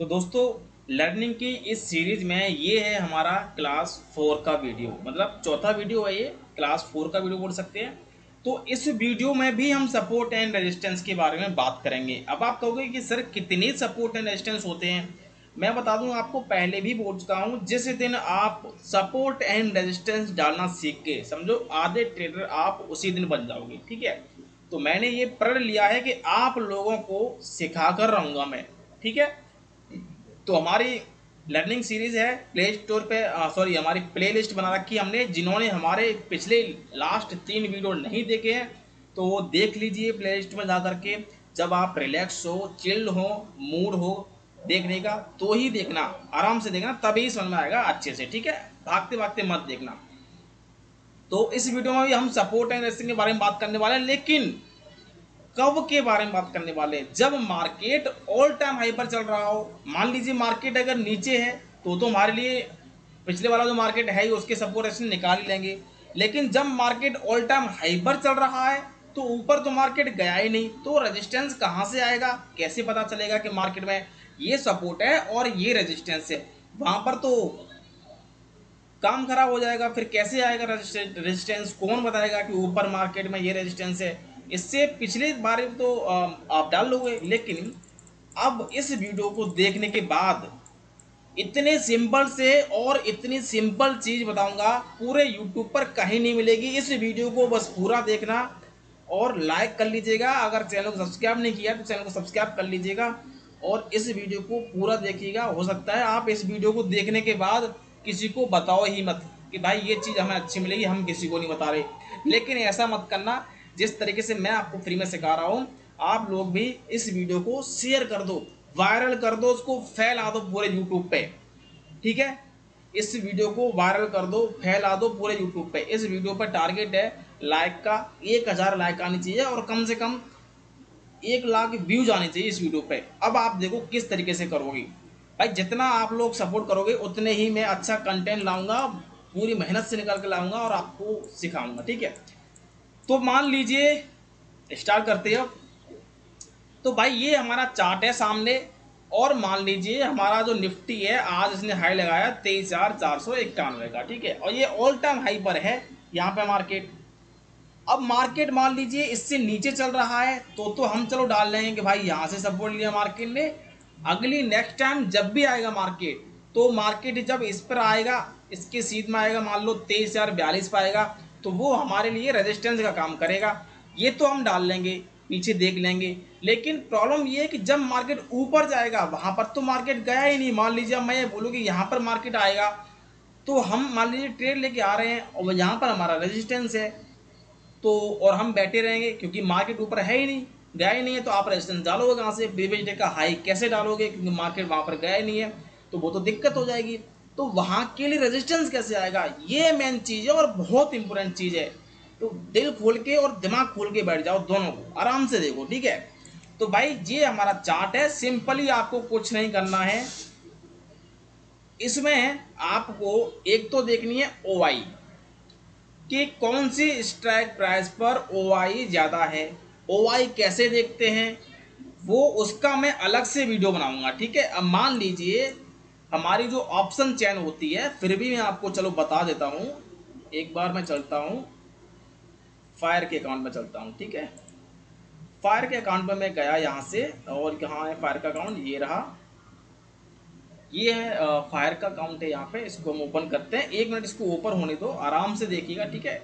तो दोस्तों लर्निंग की इस सीरीज़ में ये है हमारा क्लास फोर का वीडियो मतलब चौथा वीडियो है ये क्लास फोर का वीडियो बोल सकते हैं। तो इस वीडियो में भी हम सपोर्ट एंड रेजिस्टेंस के बारे में बात करेंगे। अब आप कहोगे कि, सर, कितने सपोर्ट एंड रेजिस्टेंस होते हैं? मैं बता दूँ, आपको पहले भी बोल चुका हूँ, जिस दिन आप सपोर्ट एंड रेजिस्टेंस डालना सीख के समझो, आधे ट्रेडर आप उसी दिन बन जाओगे, ठीक है? तो मैंने ये प्रण लिया है कि आप लोगों को सिखा कर रहूँगा मैं, ठीक है? तो हमारी लर्निंग सीरीज़ है प्ले स्टोर पे सॉरी हमारी प्ले लिस्ट बना रखी है हमने, जिन्होंने हमारे पिछले लास्ट तीन वीडियो नहीं देखे हैं तो वो देख लीजिए प्ले लिस्ट में जा करके जब आप रिलैक्स हो चिल्ड हो मूड हो देखने का तो ही देखना, आराम से देखना, तभी समझ में आएगा अच्छे से, ठीक है? भागते भागते मत देखना। तो इस वीडियो में भी हम सपोर्ट एंड रेसिंग के बारे में बात करने वाले हैं, लेकिन कब के बारे में बात करने वाले हैं। जब मार्केट ऑल टाइम हाई पर चल रहा हो, मान लीजिए मार्केट अगर नीचे है तो तो हमारे लिए पिछले वाला जो मार्केट है ही उसके सपोर्ट रेसिंग निकाल ही लेंगे। लेकिन जब मार्केट ऑल टाइम हाई पर चल रहा है तो ऊपर तो मार्केट गया ही नहीं। तो रेजिस्टेंस कहाँ से आएगा? कैसे पता चलेगा कि मार्केट में ये सपोर्ट है और ये रेजिस्टेंस है? वहाँ पर तो काम खराब हो जाएगा। फिर कैसे आएगा रेजिस्टेंस कौन बताएगा कि ऊपर मार्केट में ये रेजिस्टेंस है? इससे पिछले बारे में तो आप डाल लोगे, लेकिन अब इस वीडियो को देखने के बाद इतने सिंपल से और इतनी सिंपल चीज़ बताऊँगा, पूरे यूट्यूब पर कहीं नहीं मिलेगी। इस वीडियो को बस पूरा देखना और लाइक कर लीजिएगा। अगर चैनल को सब्सक्राइब नहीं किया तो चैनल को सब्सक्राइब कर लीजिएगा और इस वीडियो को पूरा देखिएगा। हो सकता है आप इस वीडियो को देखने के बाद किसी को बताओ ही मत कि भाई ये चीज़ हमें अच्छी मिलेगी, हम किसी को नहीं बता रहे। लेकिन ऐसा मत करना जिस तरीके से मैं आपको फ्री में सिखा रहा हूँ, आप लोग भी इस वीडियो को शेयर कर दो वायरल कर दो, उसको फैला दो पूरे यूट्यूब पे। ठीक है? इस वीडियो को वायरल कर दो, फैला दो पूरे यूट्यूब पे। इस वीडियो पर टारगेट है लाइक का एक हज़ार लाइक आनी चाहिए और कम से कम एक लाख व्यूज़ आने चाहिए इस वीडियो पे। अब आप देखो किस तरीके से करोगे। भाई, जितना आप लोग सपोर्ट करोगे, उतने ही मैं अच्छा कंटेंट लाऊँगा, पूरी मेहनत से निकाल के लाऊँगा और आपको सिखाऊँगा। ठीक है? तो मान लीजिए स्टार्ट करते हैं तो भाई, ये हमारा चार्ट है सामने, और मान लीजिए हमारा जो निफ्टी है, आज इसने हाई लगाया तेईस हज़ार चार सौ इक्यानवे का, ठीक है? और ये ऑल टाइम हाई पर है, यहाँ पे मार्केट अब मार्केट मान लीजिए इससे नीचे चल रहा है तो तो हम चलो डाल रहे हैं कि भाई, यहाँ से सपोर्ट लिया मार्केट ने। अगली नेक्स्ट टाइम जब भी आएगा मार्केट तो मार्केट जब इस पर आएगा, इसके सीध में आएगा, मान लो तेईस हज़ार बयालीस पर आएगा तो वो हमारे लिए रेजिस्टेंस का काम करेगा। ये तो हम डाल लेंगे पीछे देख लेंगे। लेकिन प्रॉब्लम ये है कि जब मार्केट ऊपर जाएगा, वहाँ पर तो मार्केट गया ही नहीं। मान लीजिए मैं ये बोलूँ कि यहाँ पर मार्केट आएगा तो हम मान लीजिए ट्रेड लेके आ रहे हैं और यहाँ पर हमारा रेजिस्टेंस है। तो और हम बैठे रहेंगे, क्योंकि मार्केट ऊपर है ही नहीं, गया ही नहीं है तो आप रेजिस्टेंस डालोगे कहाँ से? डे का हाई कैसे डालोगे? क्योंकि मार्केट वहाँ पर गया ही नहीं है तो वो तो दिक्कत हो जाएगी। तो वहाँ के लिए रेजिस्टेंस कैसे आएगा? ये मेन चीज़ है और बहुत इंपॉर्टेंट चीज़ है। तो दिल खोल के और दिमाग खोल के बैठ जाओ दोनों को। आराम से देखो, ठीक है? तो भाई, ये हमारा चार्ट है। सिंपली आपको कुछ नहीं करना है। इसमें आपको एक तो देखनी है ओ कि कौन सी स्ट्राइक प्राइस पर ओ ज़्यादा है। ओ कैसे देखते हैं? वो उसका मैं अलग से वीडियो बनाऊँगा, ठीक है? अब मान लीजिए हमारी जो ऑप्शन चैन होती है, फिर भी मैं आपको चलो बता देता हूँ। एक बार मैं चलता हूँ। फायर के अकाउंट में चलता हूँ, ठीक है? फायर के अकाउंट पर मैं गया यहाँ से, और कहाँ है फायर का अकाउंट ये रहा। ये है फायर का अकाउंट है यहाँ पे, इसको हम ओपन करते हैं। एक मिनट इसको ओपन होने दो, आराम से देखिएगा, ठीक है?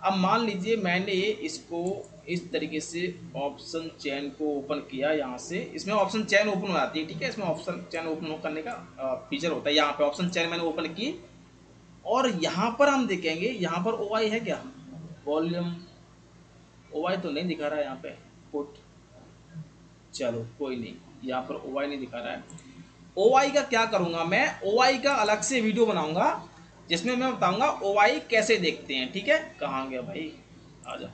अब मान लीजिए मैंने इसको इस तरीके से ऑप्शन चैन को ओपन किया यहाँ से। इसमें ऑप्शन चैन ओपन हो जाती है, ठीक है? इसमें ऑप्शन चैन ओपन करने का फीचर होता है। यहाँ पे ऑप्शन चैन मैंने ओपन की और यहाँ पर हम देखेंगे, यहाँ पर ओ है क्या? वॉल्यूम ओ तो नहीं दिखा रहा है यहाँ पे। पुट चलो, कोई नहीं। यहाँ पर ओ नहीं दिखा रहा है। ओ का क्या करूँगा मैं? ओ का अलग से वीडियो बनाऊँगा। जिसमें मैं बताऊँगा ओ कैसे देखते हैं, ठीक है? कहाँ गया भाई? आ जा।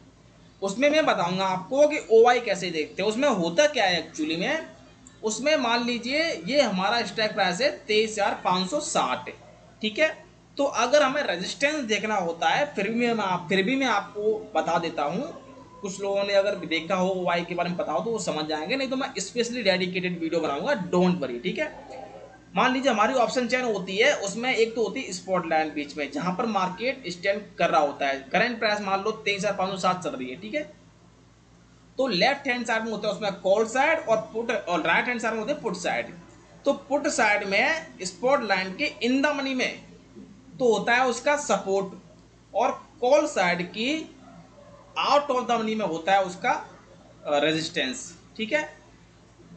उसमें मैं बताऊँगा आपको कि ओ कैसे देखते हैं। उसमें होता क्या है एक्चुअली में? उसमें मान लीजिए, ये हमारा स्ट्राइक प्राइस है तेईस हज़ार पाँच सौ साठ। ठीक है? तो अगर हमें रेजिस्टेंस देखना होता है, फिर भी मैं, फिर भी मैं आपको बता देता हूँ। कुछ लोगों ने अगर देखा हो वाई के बारे में हो तो वो समझ जाएँगे, नहीं तो मैं स्पेशली डेडिकेटेड वीडियो बनाऊँगा डोंट वरी ठीक है? मान लीजिए हमारी ऑप्शन चेन होती है, उसमें एक तो होती है स्पॉट लाइन बीच में, जहाँ पर मार्केट स्टैंड कर रहा होता है। करंट प्राइस मान लो तेईस हज़ार पाँच सौ सात चल रही है, ठीक है? तो लेफ़्ट हैंड साइड में होता है उसमें कॉल साइड और पुट और राइट हैंड साइड में होते हैं पुट साइड तो पुट साइड में स्पॉट लाइन के इन द मनी में तो होता है उसका सपोर्ट और कॉल साइड की आउट ऑफ़ द मनी में होता है उसका रेजिस्टेंस ठीक है?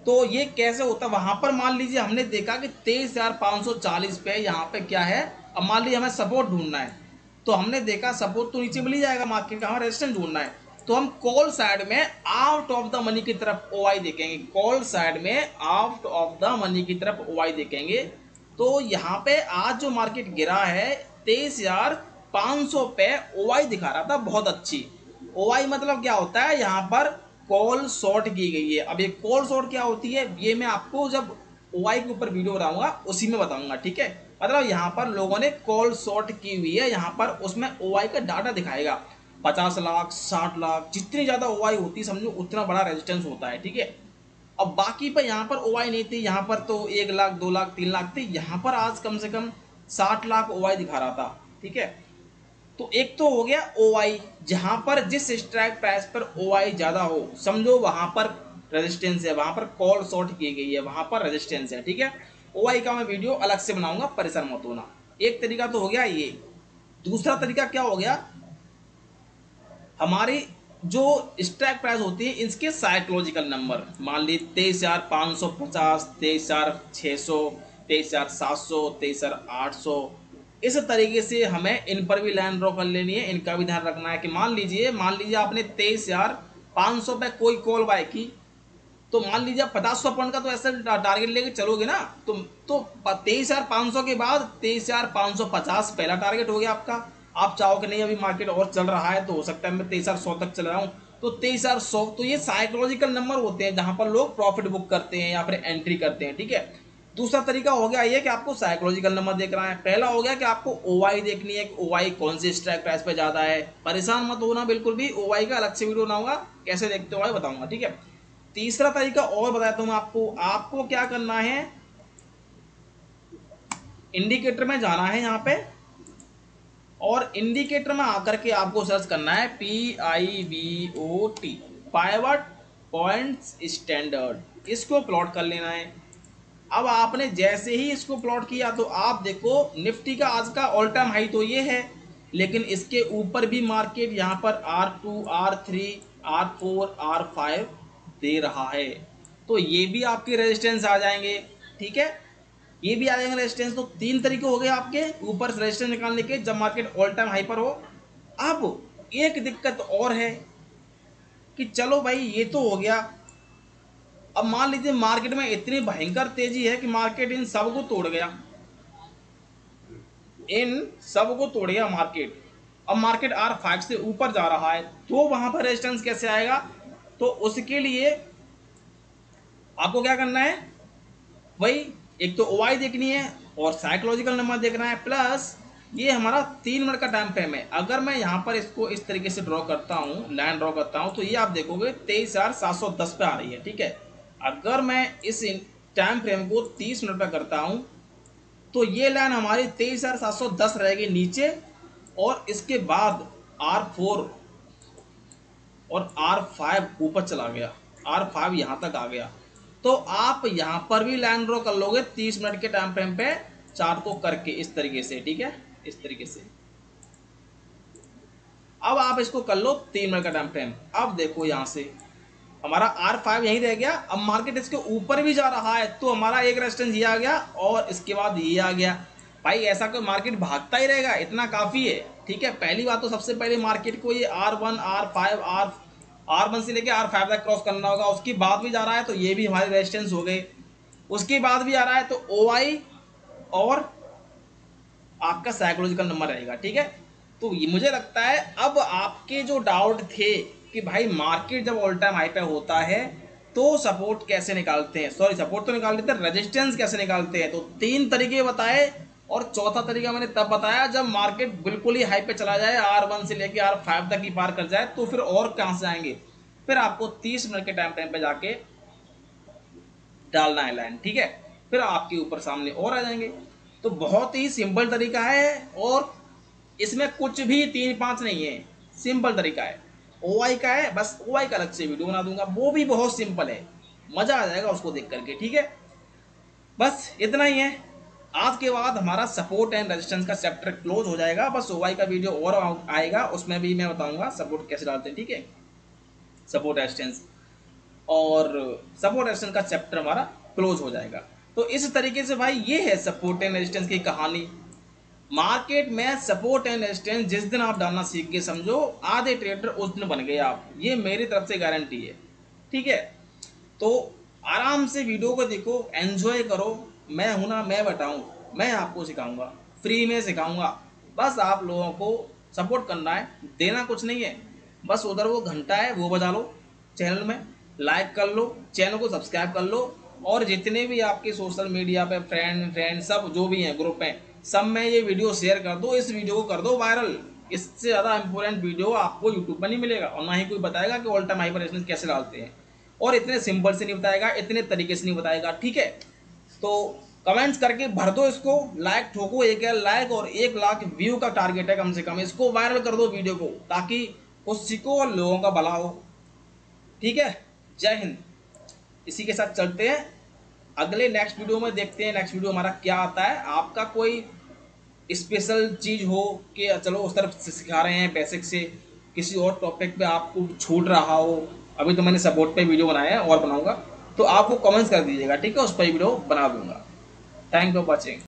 तो ये कैसे होता है? वहाँ पर मान लीजिए हमने देखा कि तेईस हज़ार पाँच सौ चालीस पे यहाँ पे क्या है? अब मान लीजिए हमें सपोर्ट ढूंढना है तो हमने देखा सपोर्ट तो नीचे मिल ही जाएगा मार्केट का, हमें रेजिस्टेंस ढूंढना है। तो हम कॉल साइड में आउट ऑफ़ द मनी की तरफ़ ओ देखेंगे। कॉल साइड में आउट ऑफ़ द मनी की तरफ़ ओ देखेंगे। तो यहाँ पे आज जो मार्केट गिरा है, तेईस हज़ार पाँच सौ पे ओ दिखा रहा था, बहुत अच्छी। ओ मतलब क्या होता है? यहाँ पर कॉल शॉर्ट की गई है। अब ये कॉल शॉर्ट क्या होती है? ये मैं आपको जब ओ के ऊपर वीडियो बनाऊँगा, उसी में बताऊँगा, ठीक है? मतलब यहाँ पर लोगों ने कॉल शॉर्ट की हुई है, यहाँ पर उसमें ओ का डाटा दिखाएगा। पचास लाख, साठ लाख, जितनी ज़्यादा ओ होती है समझो, उतना बड़ा रेजिस्टेंस होता है, ठीक है? अब बाकी पर यहाँ पर ओ नहीं थी, यहाँ पर तो एक लाख, दो लाख, तीन लाख थी, यहाँ पर आज कम से कम साठ लाख ओ दिखा रहा था, ठीक है? तो एक तो हो गया ओ आई जहाँ पर जिस स्ट्राइक प्राइस पर ओ आई ज़्यादा हो, समझो वहाँ पर रेजिस्टेंस है, वहाँ पर कॉल शॉर्ट की गई है, वहाँ पर रेजिस्टेंस है, ठीक है? ओ आई का मैं वीडियो अलग से बनाऊँगा परेशान मत होना। एक तरीका तो हो गया ये। दूसरा तरीका क्या हो गया? हमारी जो स्ट्राइक प्राइस होती है, इसके साइकोलॉजिकल नंबर मान ली तेईस हज़ार पाँच सौ पचास, तेईस हज़ार छः सौ, तेईस हज़ार सात सौ, तेईस हज़ार आठ सौ इस तरीके से हमें इन पर भी लाइन ड्रॉ कर लेनी है, इनका भी ध्यान रखना है कि मान लीजिए मान लीजिए आपने तेईस हज़ार पाँच सौ पे कोई कॉल बाय की तो मान लीजिए आप पचास सौ पॉइंट का तो ऐसा टारगेट लेके चलोगे ना तो तो तेईस हज़ार पाँच सौ के बाद तेईस हज़ार पाँच सौ पचास पहला टारगेट हो गया आपका। आप चाहो कि नहीं, अभी मार्केट और चल रहा है तो हो सकता है मैं तेईस हज़ार सौ तक चल रहा हूँ तो तेईस हज़ार सौ तो ये साइकोलॉजिकल नंबर होते हैं जहाँ पर लोग प्रॉफिट बुक करते हैं या फिर एंट्री करते हैं, ठीक है? दूसरा तरीका हो गया ये कि आपको साइकोलॉजिकल नंबर देख रहा है। पहला हो गया कि आपको ओ देखनी है ओ कौन सी स्ट्राइक प्राइस पे ज़्यादा है। परेशान मत होना बिल्कुल भी ओ का अलग से वीडियो बनाऊँगा, कैसे देखते हो बताऊँगा, ठीक है? तीसरा तरीका और बताता हूँ आपको आपको क्या करना है? इंडिकेटर में जाना है यहाँ पे। और इंडिकेटर में आकर के आपको सर्च करना है P I V O T pivot points standard इसको प्लॉट कर लेना है। अब आपने जैसे ही इसको प्लॉट किया तो आप देखो, निफ्टी का आज का ऑल टाइम हाई तो ये है, लेकिन इसके ऊपर भी मार्केट यहाँ पर R two R three R four R five दे रहा है। तो ये भी आपके रेजिस्टेंस आ जाएँगे, ठीक है? ये भी आ जाएँगे रेजिस्टेंस तो तीन तरीके हो गए आपके, ऊपर से रेजिस्टेंस निकालने के, जब मार्केट ऑल टाइम हाई पर हो। अब एक दिक्कत और है कि चलो भाई, ये तो हो गया अब मान लीजिए मार्केट में इतनी भयंकर तेज़ी है कि मार्केट इन सबको तोड़ गया। इन सबको तोड़ गया मार्केट। अब मार्केट आर फाइव से ऊपर जा रहा है। तो वहाँ पर रेजिस्टेंस कैसे आएगा? तो उसके लिए आपको क्या करना है? वही एक तो ओवाई देखनी है और साइकोलॉजिकल नंबर देखना है। प्लस ये हमारा तीन मिनट का टाइम फ्रेम है। अगर मैं यहाँ पर इसको इस तरीके से ड्रॉ करता हूँ लाइन ड्रॉ करता हूँ तो ये आप देखोगे तेईस हज़ार सात सौ दस पे आ रही है, ठीक है? अगर मैं इस टाइम फ्रेम को 30 मिनट पर करता हूँ तो ये लाइन हमारी तेईस हज़ार सात सौ दस रहेगी नीचे और इसके बाद आर फोर और आर फाइव ऊपर चला गया। आर फाइव यहाँ तक आ गया। तो आप यहाँ पर भी लाइन ड्रॉ कर लोगे 30 मिनट के टाइम फ्रेम पे चार्ट को करके इस तरीके से, ठीक है? इस तरीके से। अब आप इसको कर लो तीन मिनट का टाइम फ्रेम अब देखो यहाँ से। हमारा आर फाइव यहीं रह गया। अब मार्केट इसके ऊपर भी जा रहा है तो हमारा एक रेजिस्टेंस ये आ गया और इसके बाद ये आ गया। भाई, ऐसा कोई मार्केट भागता ही रहेगा? इतना काफ़ी है, ठीक है? पहली बात तो सबसे पहले मार्केट को ये R one R five R R one से लेके आर फाइव तक क्रॉस करना होगा। उसके बाद भी जा रहा है तो ये भी हमारे रेजिस्टेंस हो गए उसके बाद भी आ रहा है तो ओ आई और आपका साइकोलॉजिकल नंबर रहेगा, ठीक है? तो ये मुझे लगता है, अब आपके जो डाउट थे कि भाई मार्केट जब ऑल टाइम हाई पे होता है तो सपोर्ट कैसे निकालते हैं? सॉरी सपोर्ट तो निकाल देते हैं रेजिस्टेंस कैसे निकालते हैं? तो तीन तरीके बताए और चौथा तरीका मैंने तब बताया जब मार्केट बिल्कुल ही हाई पे चला जाए आर वन से लेके आर फाइव तक ही पार कर जाए तो फिर और कहाँ से आएँगे? फिर आपको तीस मिनट के टाइम टाइम पे जाके डालना है लाइन ठीक है? फिर आपके ऊपर सामने और आ जाएँगे। तो बहुत ही सिंपल तरीका है और इसमें कुछ भी तीन पाँच नहीं है सिंपल तरीका है। ओ आई का है, बस ओ आई का अलग से वीडियो बना दूँगा। वो भी बहुत सिंपल है। मज़ा आ जाएगा उसको देख करके, ठीक है? बस इतना ही है। आज के बाद हमारा सपोर्ट एंड रेजिस्टेंस का चैप्टर क्लोज हो जाएगा। बस ओवाई का वीडियो और आएगा। उसमें भी मैं बताऊँगा सपोर्ट कैसे डालते हैं, ठीक है? सपोर्ट रेजिस्टेंस और सपोर्ट रेजिस्टेंस का चैप्टर हमारा क्लोज हो जाएगा। तो इस तरीके से भाई, ये है सपोर्ट एंड रेजिस्टेंस की कहानी। मार्केट में सपोर्ट एंड रेजिस्टेंस जिस दिन आप डालना सीख के समझो, आधे ट्रेडर उस दिन बन गए आप। ये मेरी तरफ़ से गारंटी है। ठीक है? तो आराम से वीडियो को देखो एंजॉय करो। मैं हूँ ना, मैं बताऊँ मैं आपको सिखाऊँगा। फ्री में सिखाऊँगा। बस आप लोगों को सपोर्ट करना है। देना कुछ नहीं है। बस उधर वो घंटा है, वो बजा लो चैनल में। लाइक कर लो चैनल को सब्सक्राइब कर लो। और जितने भी आपके सोशल मीडिया पे फ्रेंड फ्रेंड सब जो भी हैं ग्रुप हैं सब में ये वीडियो शेयर कर दो, इस वीडियो को कर दो वायरल इससे ज़्यादा इंपॉर्टेंट वीडियो आपको यूट्यूब पर नहीं मिलेगा और ना ही कोई बताएगा कि ऑल टाइम हाइपर कैसे डालते हैं। और इतने सिंपल से नहीं बताएगा, इतने तरीके से नहीं बताएगा, ठीक है? तो कमेंट्स करके भर दो इसको लाइक ठोको, एक लाइक और एक लाख व्यू का टारगेट है कम से कम, इसको वायरल कर दो वीडियो को, ताकि कुछ सीखो और लोगों का भला हो। ठीक है? जय हिंद। इसी के साथ चलते हैं। अगले नेक्स्ट वीडियो में देखते हैं नेक्स्ट वीडियो हमारा क्या आता है। आपका कोई स्पेशल चीज़ हो कि, चलो उस तरफ़ से सिखा रहे हैं बेसिक से, किसी और टॉपिक पे आपको छूट रहा हो, अभी तो मैंने सपोर्ट पे वीडियो बनाया है, और बनाऊँगा तो आप वो कमेंट्स कर दीजिएगा, ठीक है? उस पर वीडियो बना दूँगा। Thank you for watching